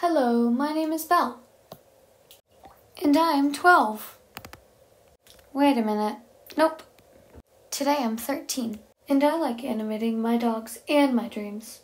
Hello, my name is Belle. And I'm 12. Wait a minute. Nope. Today I'm 13. And I like animating my dogs and my dreams.